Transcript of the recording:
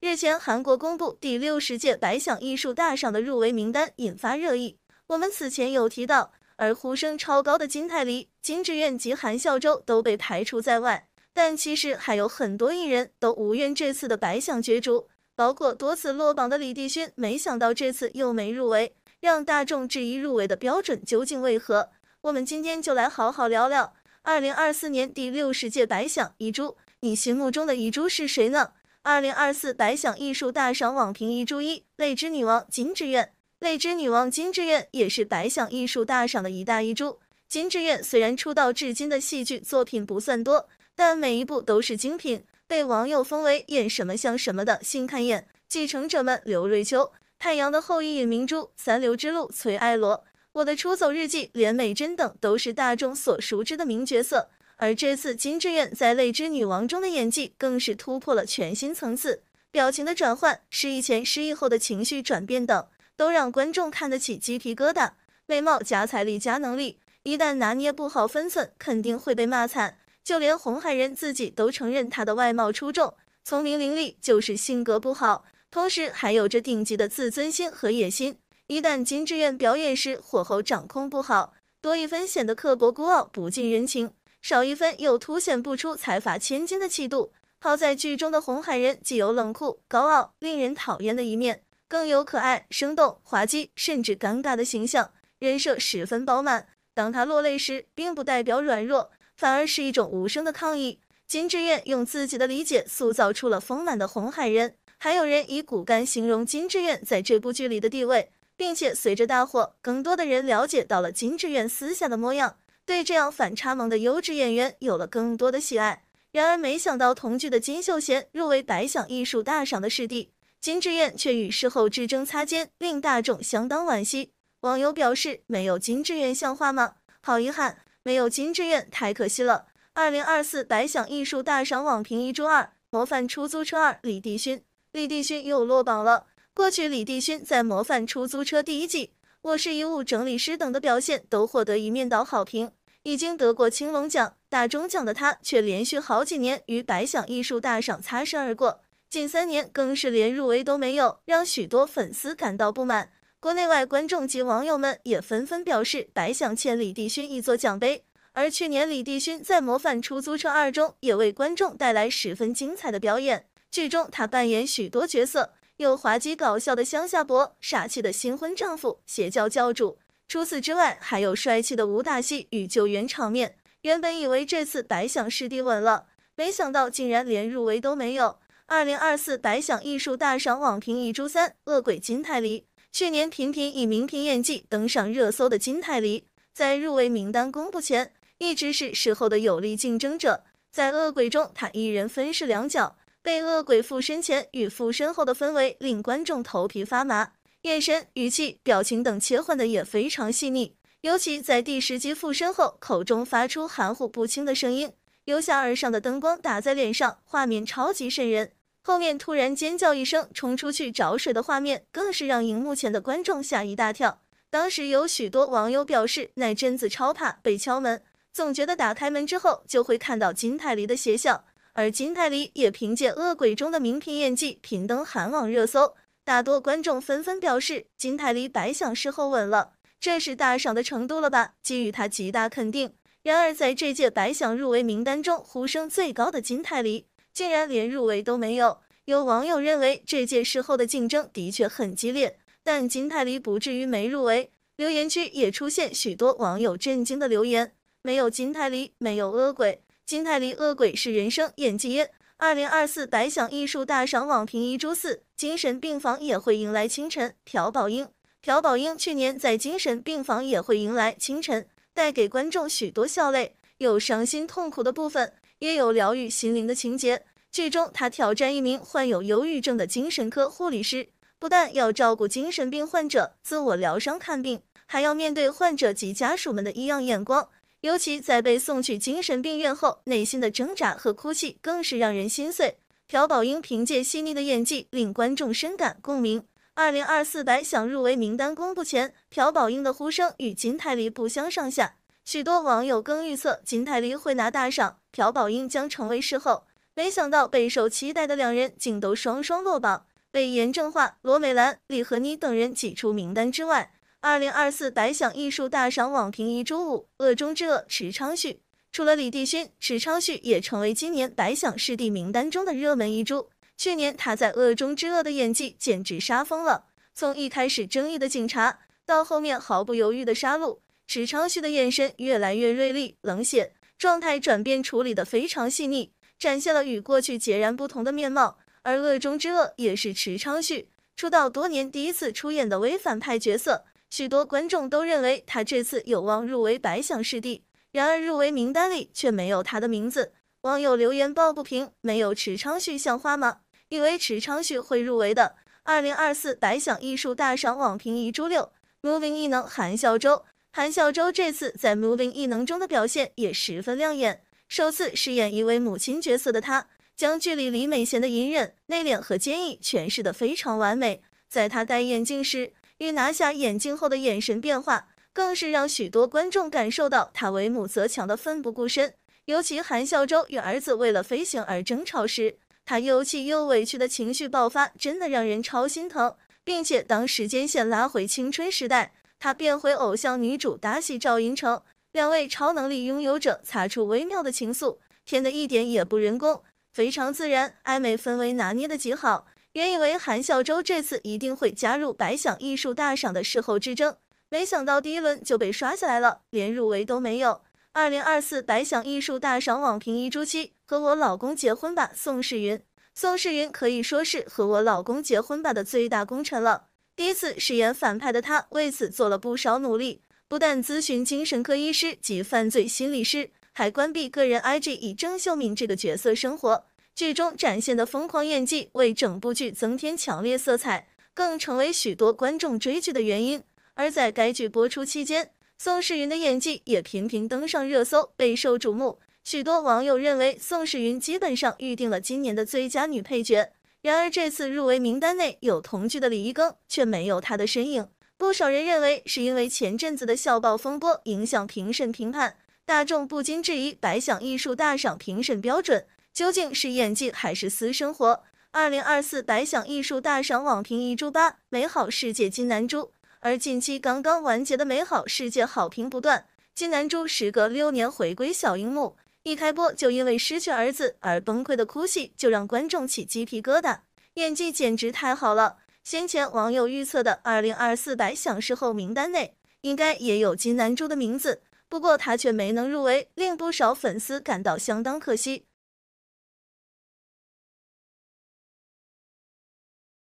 日前，韩国公布第六十届百想艺术大赏的入围名单，引发热议。我们此前有提到，而呼声超高的金泰梨、金智媛及韩孝周都被排除在外。但其实还有很多艺人都无缘这次的百想角逐，包括多次落榜的李帝勋，没想到这次又没入围，让大众质疑入围的标准究竟为何。我们今天就来好好聊聊二零二四年第六十届百想遗珠，你心目中的遗珠是谁呢？二零二四百想艺术大赏网评一注一：泪之女王金智媛。泪之女王金智媛也是百想艺术大赏的一大遗珠。金智媛虽然出道至今的戏剧作品不算多，但每一部都是精品，被网友封为演什么像什么的新看演。继承者们刘瑞秋、太阳的后裔尹明珠、三流之路崔爱罗、我的出走日记连美珍等都是大众所熟知的名角色。而这次金智媛在泪之女王中的演技更是突破了全新层次，表情的转换、失忆前失忆后的情绪转变等，都让观众看得起鸡皮疙瘩。美貌加财力加能力，一旦拿捏不好分寸，肯定会被骂惨。就连红海人自己都承认他的外貌出众，聪明伶俐，就是性格不好，同时还有着顶级的自尊心和野心。一旦金智媛表演时火候掌控不好，多一分显得刻薄孤傲、不近人情，少一分又凸显不出财阀千金的气度。好在剧中的红海人既有冷酷、高傲、令人讨厌的一面，更有可爱、生动、滑稽，甚至尴尬的形象，人设十分饱满。当他落泪时，并不代表软弱。反而是一种无声的抗议。金智媛用自己的理解塑造出了丰满的红海人，还有人以骨干形容金智媛在这部剧里的地位，并且随着大火，更多的人了解到了金智媛私下的模样，对这样反差萌的优质演员有了更多的喜爱。然而，没想到同剧的金秀贤入围百想艺术大赏的视帝，金智媛却与事后之争擦肩，令大众相当惋惜。网友表示：“没有金智媛像话吗？好遗憾。”没有金志愿太可惜了。二零二四百想艺术大赏网评一注二：模范出租车二李帝勋。李帝勋又落榜了。过去李帝勋在模范出租车第一季、我是遗物整理师等的表现都获得一面倒好评，已经得过青龙奖、大钟奖的他，却连续好几年与百想艺术大赏擦身而过，近三年更是连入围都没有，让许多粉丝感到不满。国内外观众及网友们也纷纷表示，白想欠李帝勋一座奖杯。而去年李帝勋在《模范出租车二》中也为观众带来十分精彩的表演，剧中他扮演许多角色，有滑稽搞笑的乡下伯、傻气的新婚丈夫、邪教教主。除此之外，还有帅气的武打戏与救援场面。原本以为这次白想师弟稳了，没想到竟然连入围都没有。二零二四白想艺术大赏网评一珠三：恶鬼金泰梨。去年频频以名品演技登上热搜的金泰梨，在入围名单公布前，一直是事后的有力竞争者。在恶鬼中，他一人分饰两角，被恶鬼附身前与附身后的氛围令观众头皮发麻，眼神、语气、表情等切换的也非常细腻。尤其在第十集附身后，口中发出含糊不清的声音，由下而上的灯光打在脸上，画面超级瘆人。后面突然尖叫一声，冲出去找水的画面，更是让荧幕前的观众吓一大跳。当时有许多网友表示，那阵子超怕被敲门，总觉得打开门之后就会看到金泰梨的邪笑。而金泰梨也凭借《恶鬼》中的名品演技，频登韩网热搜。大多观众纷纷表示，金泰梨白想事后稳了，这是大赏的程度了吧？给予他极大肯定。然而，在这届白想入围名单中，呼声最高的金泰梨。竟然连入围都没有，有网友认为这届事后的竞争的确很激烈，但金泰梨不至于没入围。留言区也出现许多网友震惊的留言：没有金泰梨，没有恶鬼。金泰梨恶鬼是人生演技耶。二零二四百想艺术大赏网评一周四，精神病房也会迎来清晨。朴宝英，朴宝英去年在精神病房也会迎来清晨，带给观众许多笑泪，有伤心痛苦的部分。也有疗愈心灵的情节。剧中，他挑战一名患有忧郁症的精神科护理师，不但要照顾精神病患者自我疗伤看病，还要面对患者及家属们的异样眼光。尤其在被送去精神病院后，内心的挣扎和哭泣更是让人心碎。朴宝英凭借细腻的演技，令观众深感共鸣。二零二四百想入围名单公布前，朴宝英的呼声与金泰梨不相上下。许多网友更预测金泰梨会拿大赏，朴宝英将成为事后没想到备受期待的两人竟都双双落榜，被严正化、罗美兰、李和妮等人挤出名单之外。二零二四百想艺术大赏网评遗珠五，恶中之恶池昌旭。除了李帝勋，池昌旭也成为今年百想视帝名单中的热门遗珠。去年他在《恶中之恶》的演技简直杀疯了，从一开始争议的警察，到后面毫不犹豫的杀戮，池昌旭的眼神越来越锐利冷血，状态转变处理的非常细腻，展现了与过去截然不同的面貌。而《恶中之恶》也是池昌旭出道多年第一次出演的微反派角色。许多观众都认为他这次有望入围百想视帝，然而入围名单里却没有他的名字。网友留言抱不平：没有池昌旭像话吗？以为池昌旭会入围的。二零二四百想艺术大赏网评遗珠六，Moving 异能韩孝周。韩孝周这次在 Moving 异能中的表现也十分亮眼，首次饰演一位母亲角色的他，将剧里李美贤的隐忍、内敛和坚毅诠释得非常完美。在他戴眼镜时。与拿下眼镜后的眼神变化，更是让许多观众感受到他为母则强的奋不顾身。尤其韩孝周与儿子为了飞行而争吵时，他又气又委屈的情绪爆发，真的让人超心疼。并且当时间线拉回青春时代，他变回偶像女主大喜赵寅成，两位超能力拥有者擦出微妙的情愫，甜的一点也不人工，非常自然，暧昧氛围拿捏的极好。原以为韩孝周这次一定会加入百想艺术大赏的事后之争，没想到第一轮就被刷下来了，连入围都没有。二零二四百想艺术大赏网评一朱七和我老公结婚吧，宋世云。宋世云可以说是和我老公结婚吧的最大功臣了。第一次饰演反派的他，为此做了不少努力，不但咨询精神科医师及犯罪心理师，还关闭个人 IG 以郑秀敏这个角色生活。剧中展现的疯狂演技为整部剧增添强烈色彩，更成为许多观众追剧的原因。而在该剧播出期间，宋世云的演技也频频登上热搜，备受瞩目。许多网友认为宋世云基本上预定了今年的最佳女配角。然而这次入围名单内有同剧的李一庚，却没有她的身影。不少人认为是因为前阵子的校报风波影响评审评判，大众不禁质疑白想艺术大赏评审标准。究竟是演技还是私生活？二零二四百想艺术大赏网评一珠八，美好世界金南珠。而近期刚刚完结的美好世界好评不断，金南珠时隔六年回归小荧幕，一开播就因为失去儿子而崩溃的哭戏，就让观众起鸡皮疙瘩，演技简直太好了。先前网友预测的二零二四百想视后名单内，应该也有金南珠的名字，不过他却没能入围，令不少粉丝感到相当可惜。